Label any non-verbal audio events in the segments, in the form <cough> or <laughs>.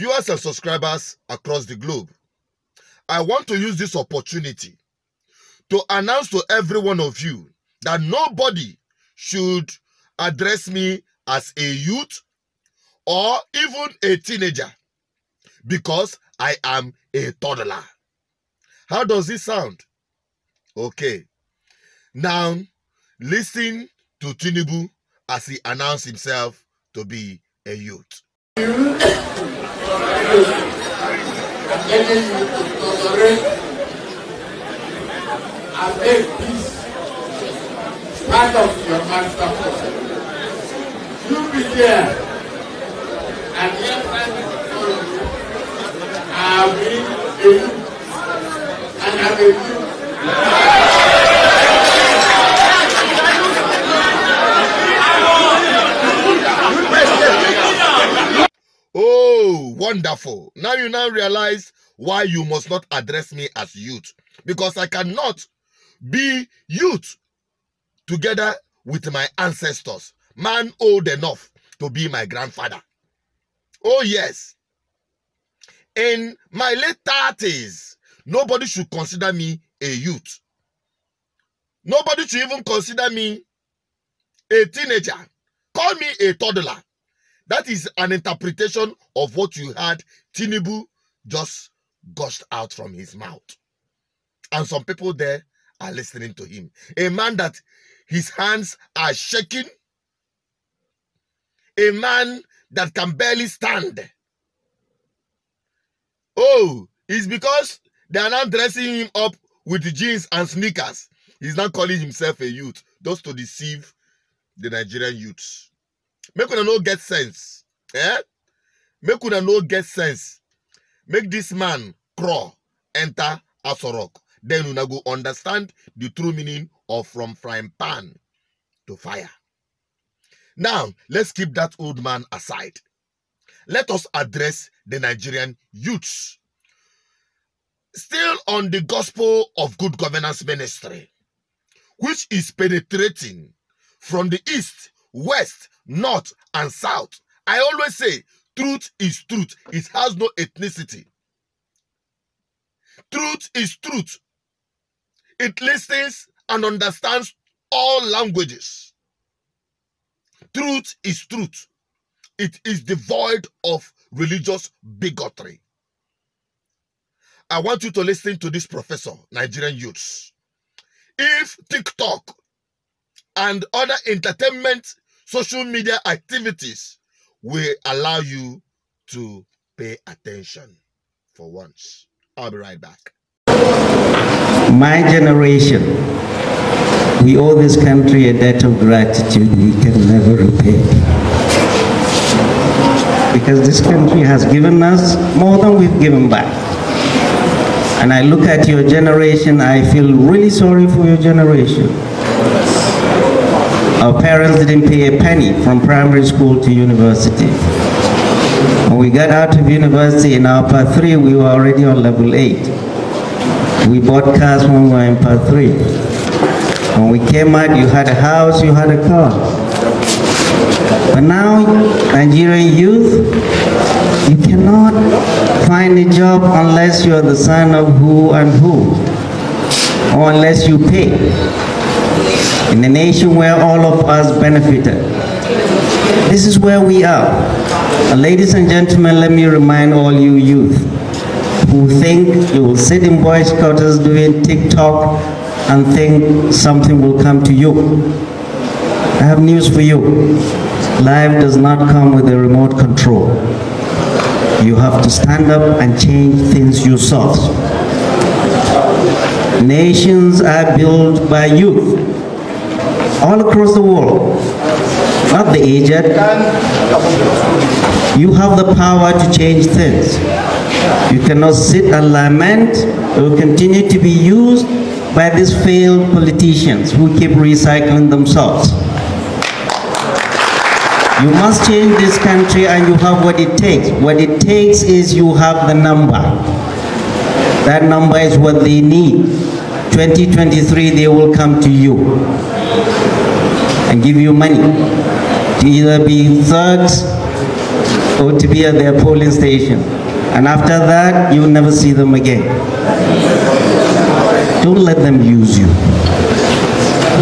viewers and subscribers across the globe. I want to use this opportunity to announce to every one of you that nobody should address me as a youth or even a teenager because I am a toddler. How does it sound? Okay. Now, listen to Tinubu as he announced himself to be a youth. <laughs> getting you to tolerate and make peace part of your master. You be there and let me follow you. I'll be a youth and a youth. Wonderful. Now you now realize why you must not address me as youth. Because I cannot be youth together with my ancestors. Man old enough to be my grandfather. Oh, yes. In my late 30s, nobody should consider me a youth. Nobody should even consider me a teenager. Call me a toddler. That is an interpretation of what you had Tinubu just gushed out from his mouth. And some people there are listening to him. A man that his hands are shaking. A man that can barely stand. Oh, it's because they are now dressing him up with jeans and sneakers. He's not calling himself a youth, just to deceive the Nigerian youths. Make una no get sense. Eh? Make una no get sense. Make this man crawl, enter Aso Rock. Then una go understand the true meaning of from frying pan to fire. Now, let's keep that old man aside. Let us address the Nigerian youths. Still on the gospel of good governance ministry, which is penetrating from the east, west, north, and south. I always say truth is truth, it has no ethnicity. Truth is truth, it listens and understands all languages. Truth is truth, it is devoid of religious bigotry. I want you to listen to this professor, Nigerian youths. If TikTok and other entertainment social media activities will allow you to pay attention for once. I'll be right back. My generation, we owe this country a debt of gratitude we can never repay. Because this country has given us more than we've given back. And I look at your generation, I feel really sorry for your generation. Our parents didn't pay a penny from primary school to university. When we got out of university in our part three, we were already on level eight. We bought cars when we were in part three. When we came out, you had a house, you had a car. But now, Nigerian youth, you cannot find a job unless you're the son of who and who, or unless you pay. In a nation where all of us benefited. This is where we are. And ladies and gentlemen, let me remind all you youth who think you will sit in boys' quarters doing TikTok and think something will come to you. I have news for you. Life does not come with a remote control. You have to stand up and change things yourself. Nations are built by youth all across the world, not the aged. You have the power to change things. You cannot sit and lament or continue to be used by these failed politicians who keep recycling themselves. You must change this country and you have what it takes. What it takes is you have the number. That number is what they need. 2023, they will come to you and give you money to either be thugs or to be at their polling station. And after that, you'll never see them again. Don't let them use you.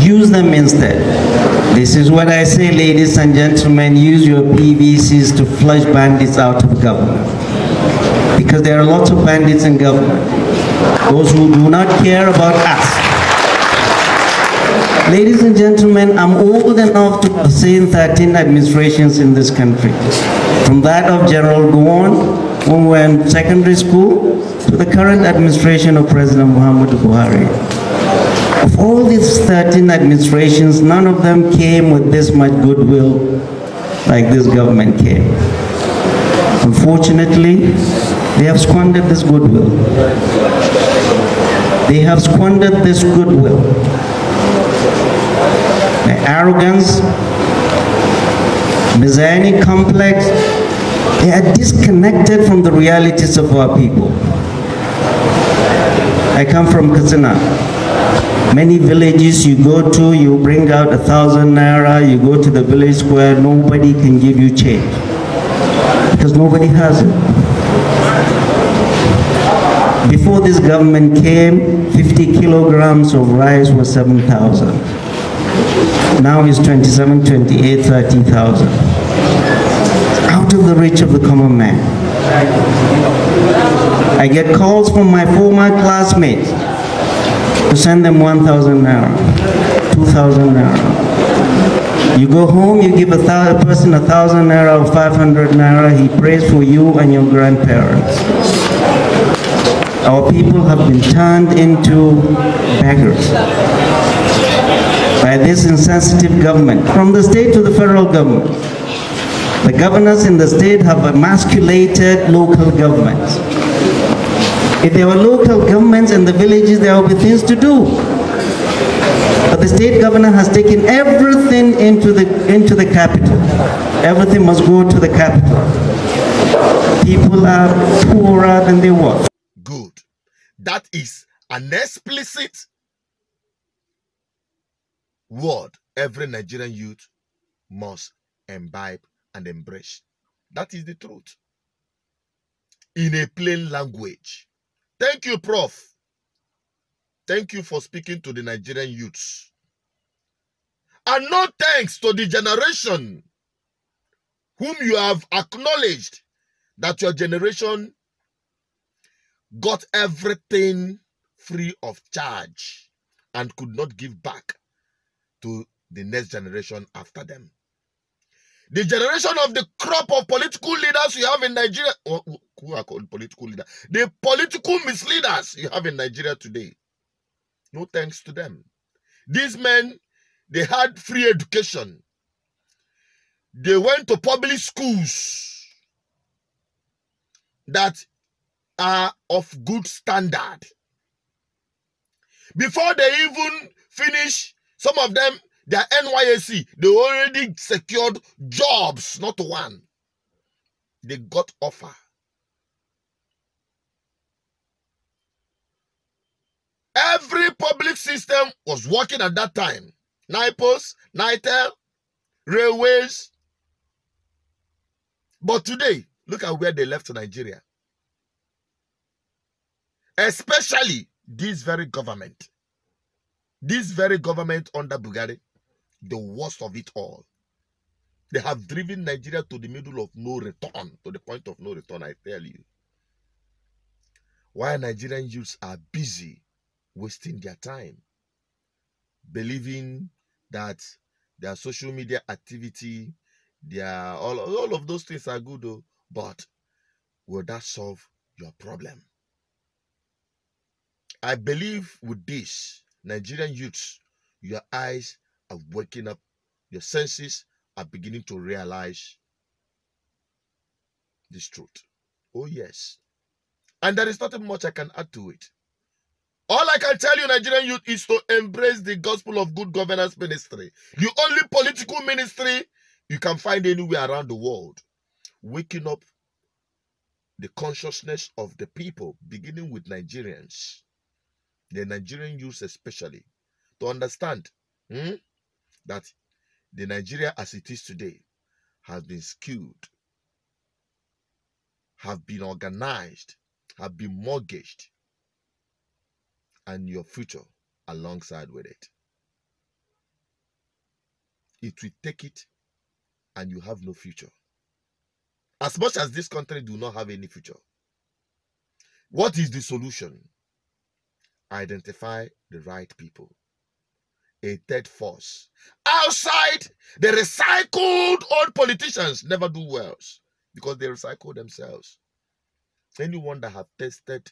Use them instead. This is what I say, ladies and gentlemen, use your PVCs to flush bandits out of government. Because there are lots of bandits in government. Those who do not care about us. Ladies and gentlemen, I'm old enough to have seen 13 administrations in this country. From that of General Gowon, when we were in secondary school, to the current administration of President Muhammadu Buhari. Of all these 13 administrations, none of them came with this much goodwill like this government came. Unfortunately, they have squandered this goodwill. They have squandered this goodwill. Arrogance, messianic complex, they are disconnected from the realities of our people. I come from Katsina. Many villages you go to, you bring out a thousand naira, you go to the village square, nobody can give you change. Because nobody has it. Before this government came, 50 kilograms of rice was 7,000. Now it's 27, 28, 30,000. Out of the reach of the common man. I get calls from my former classmates to send them 1,000 naira, 2,000 naira. You go home, you give a, thou- a person a thousand naira or 500 naira, he prays for you and your grandparents. Our people have been turned into beggars by this insensitive government, from the state to the federal government. The governors in the state have emasculated local governments. If there were local governments in the villages, there would be things to do. But the state governor has taken everything into the, into the capital. Everything must go to the capital. People are poorer than they were. Good. That is an explicit word every Nigerian youth must imbibe and embrace. That is the truth. In a plain language. Thank you, Prof. Thank you for speaking to the Nigerian youths. And no thanks to the generation whom you have acknowledged that your generation got everything free of charge and could not give back to the next generation after them. The generation of the crop of political leaders you have in Nigeria, who are called political leaders, the political misleaders you have in Nigeria today. No thanks to them. These men, they had free education. They went to public schools that are of good standard. Before they even finish, some of them, their NYSC, they already secured jobs, not one. They got offer. Every public system was working at that time. NIPOS, NITEL, railways. But today, look at where they left Nigeria. Especially this very government. This very government under Buhari, the worst of it all. They have driven Nigeria to the middle of no return, to the point of no return, I tell you. While Nigerian youths are busy wasting their time, believing that their social media activity, their all, all of those things are good, though, but will that solve your problem? I believe with this, Nigerian youths, your eyes are waking up, your senses are beginning to realize this truth. Oh, yes. And there is nothing much I can add to it. All I can tell you, Nigerian youth, is to embrace the gospel of good governance ministry. The only political ministry you can find anywhere around the world. Waking up the consciousness of the people, beginning with Nigerians, the Nigerian youth especially, to understand hmm, that the Nigeria as it is today has been skewed have been organized, have been mortgaged, and your future alongside with it. It will take it and you have no future. As much as this country do not have any future, what is the solution? Identify the right people. A third force. Outside, the recycled old politicians never do well because they recycle themselves. Anyone that have tested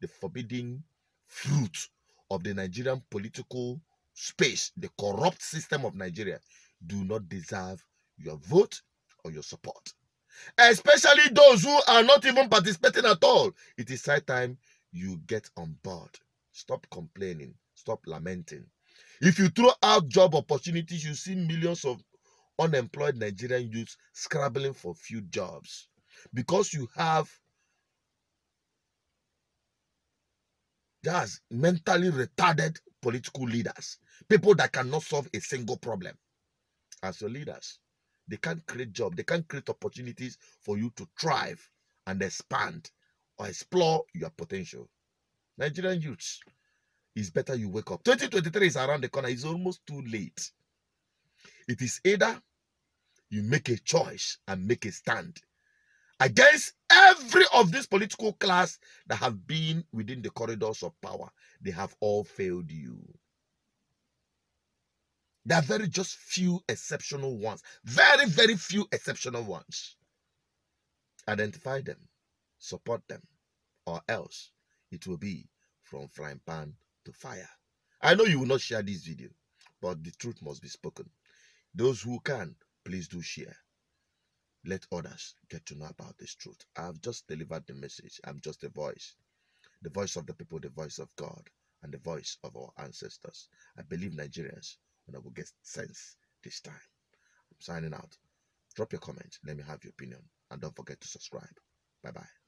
the forbidden fruit of the Nigerian political space, the corrupt system of Nigeria, do not deserve your vote or your support. Especially those who are not even participating at all. It is high time you get on board. Stop complaining. Stop lamenting. If you throw out job opportunities, you see millions of unemployed Nigerian youths scrabbling for few jobs because you have That's mentally retarded political leaders, people that cannot solve a single problem as your leaders. They can't create jobs, they can't create opportunities for you to thrive and expand or explore your potential. Nigerian youths, it's better you wake up. 2023 is around the corner, it's almost too late. It is either you make a choice and make a stand against every of this political class that have been within the corridors of power. They have all failed you. There are very just few exceptional ones. Very, very few exceptional ones. Identify them, support them, or else it will be from frying pan to fire. I know you will not share this video, but the truth must be spoken. Those who can, please do share let others get to know about this truth. I've just delivered the message. I'm just a voice. The voice of the people, the voice of God, and the voice of our ancestors. I believe Nigerians will get sense this time. I'm signing out. Drop your comment. Let me have your opinion. And don't forget to subscribe. Bye bye.